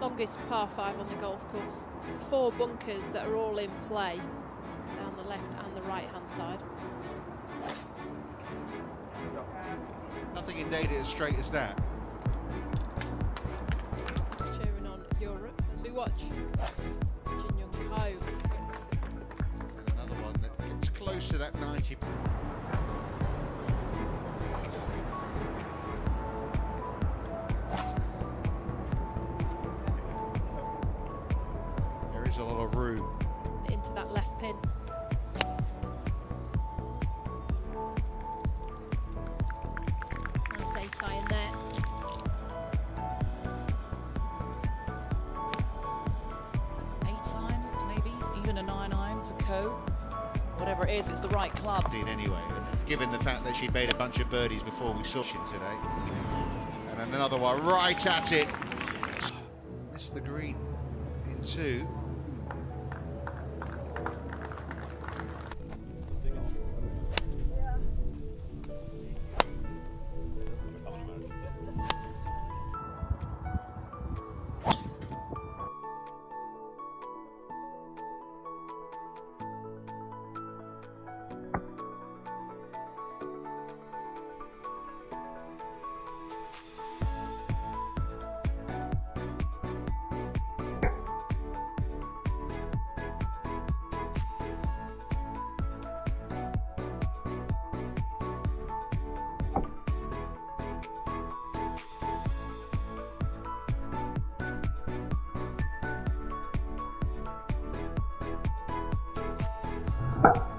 longest par 5 on the golf course. Four bunkers that are all in play down the left and the right hand side. Nothing in data as straight as that. Cheering on Europe as we watch Jin Young. And another one that gets close to that 90. There is of room. into that left pin. Nice eight iron there. Eight iron, maybe, even a nine iron for Ko. Whatever it is, it's the right club. Dean anyway, and given the fact that she'd made a bunch of birdies before we saw her today. And another one right at it. Missed the green in two. you.